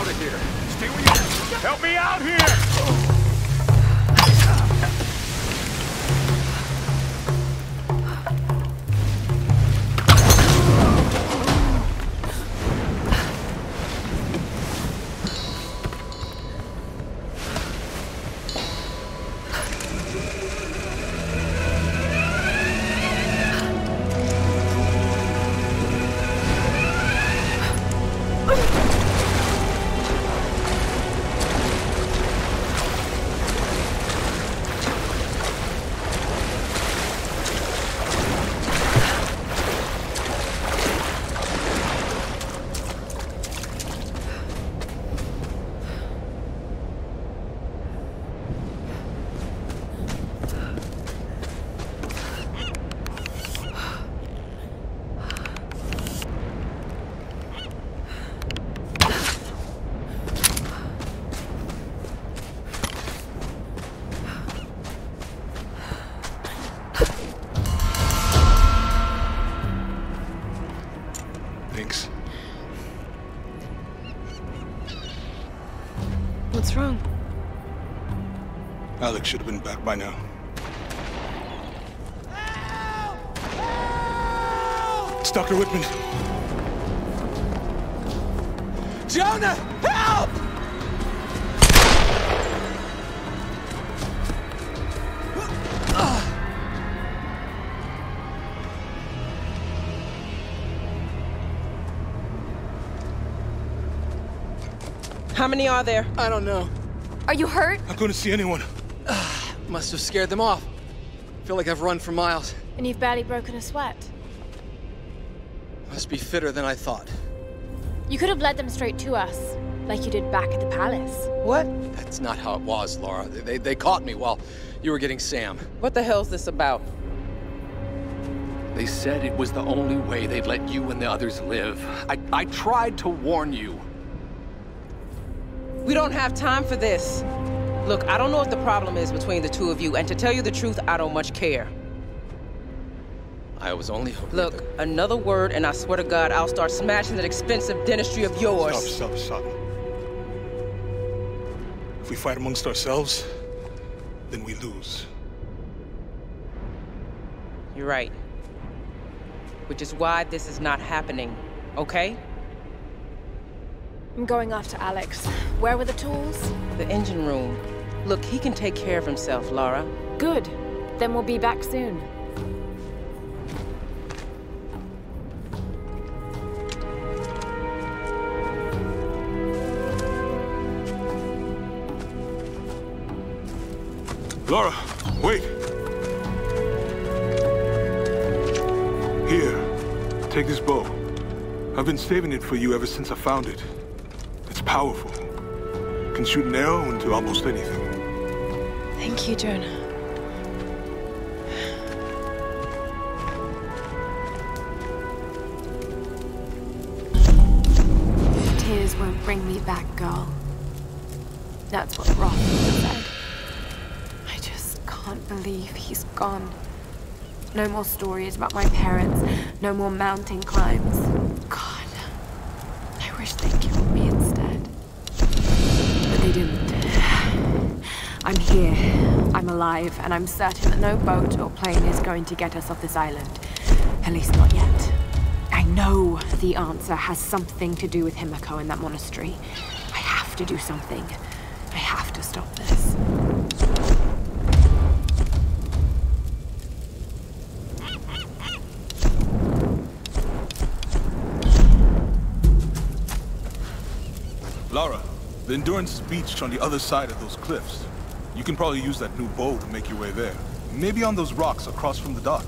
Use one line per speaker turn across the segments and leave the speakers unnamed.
out of here. Stay where you Help me out here! Alex should have been back by now. It's Dr. Whitman.
Jonah, help!
How many are there?
I don't know.
Are you hurt?
Not going to see anyone.
Must have scared them off. Feel like I've run for miles.
And you've barely broken a sweat.
Must be fitter than I thought.
You could have led them straight to us, like you did back at the palace.
What?
That's not how it was, Lara. They, they, they caught me while you were getting Sam.
What the hell's this about?
They said it was the only way they'd let you and the others live. I, I tried to warn you.
We don't have time for this. Look, I don't know what the problem is between the two of you, and to tell you the truth, I don't much care.
I was only hoping
Look,
that-
another word, and I swear to God, I'll start smashing that expensive dentistry of yours.
Stop, stop, stop. If we fight amongst ourselves, then we lose.
You're right. Which is why this is not happening, okay?
I'm going after Alex. Where were the tools?
The engine room. Look, he can take care of himself, Lara.
Good. Then we'll be back soon.
Lara, wait. Here, take this bow. I've been saving it for you ever since I found it. It's powerful. Can shoot an arrow into almost anything.
Thank you, Jonah. Tears won't bring me back, girl. That's what Roth said. I just can't believe he's gone. No more stories about my parents. No more mountain climbs. God, I wish they killed me didn't. I'm here. I'm alive, and I'm certain that no boat or plane is going to get us off this island. At least not yet. I know the answer has something to do with Himiko and that monastery. I have to do something. I have to stop this.
Lara, the Endurance is beached on the other side of those cliffs. You can probably use that new bow to make your way there. Maybe on those rocks across from the dock.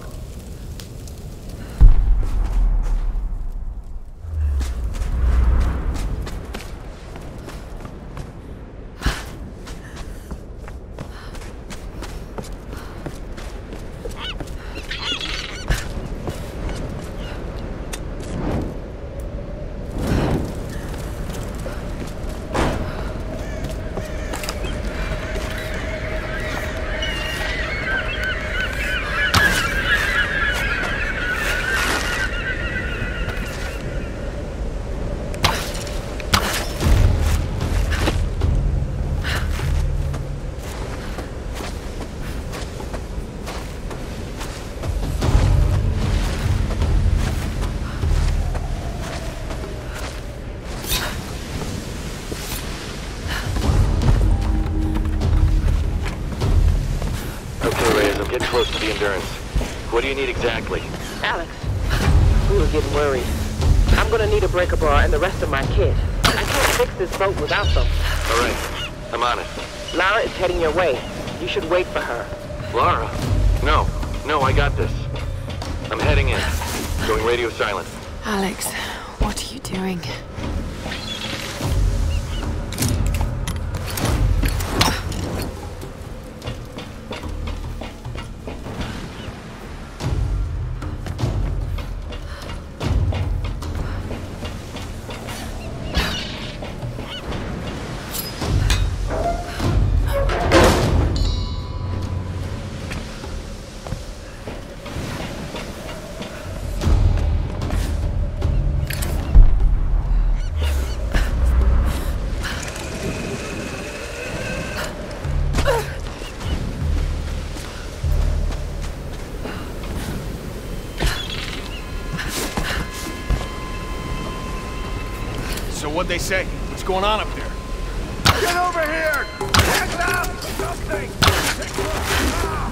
Close to the Endurance. What do you need exactly?
Alex, we were getting worried. I'm gonna need a breaker bar and the rest of my kit. I can't fix this boat without them.
All right, I'm on it.
Lara is heading your way. You should wait for her.
Lara? No, no, I got this. I'm heading in. Going radio silent.
Alex, what are you doing?
What'd they say? What's going on up there?
Get over here! Hands up! Something!
Ah!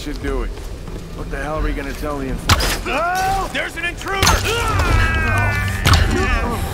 Should do it. What the hell are we gonna tell the informant? Oh! There's an intruder!
Oh.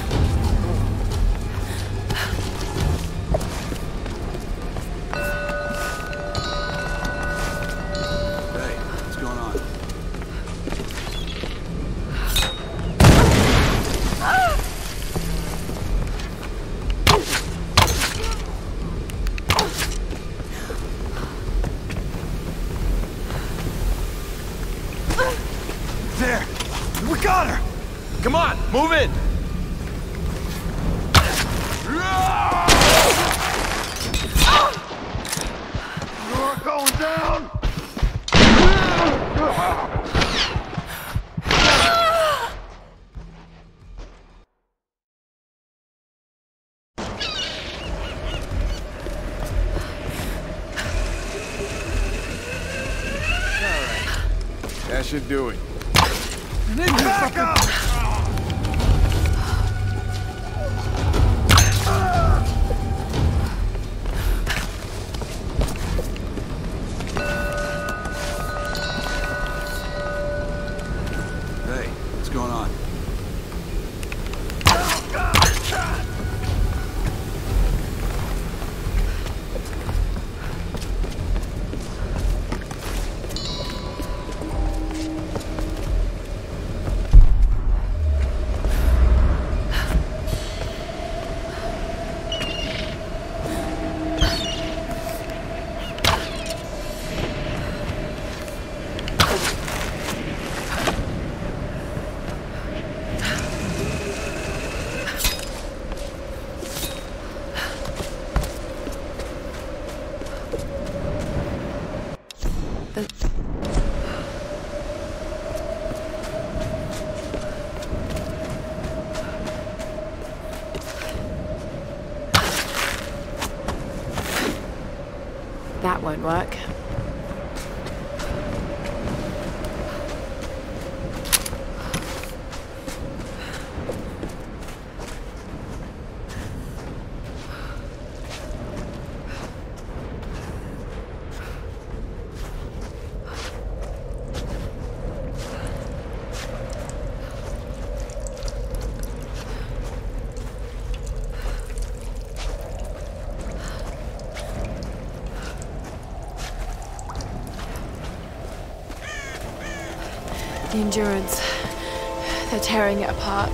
There! We got her! Come on, move in!
You're going down!
That should do it.
Hey, what's going on?
That won't work. The Endurance. They're tearing it apart.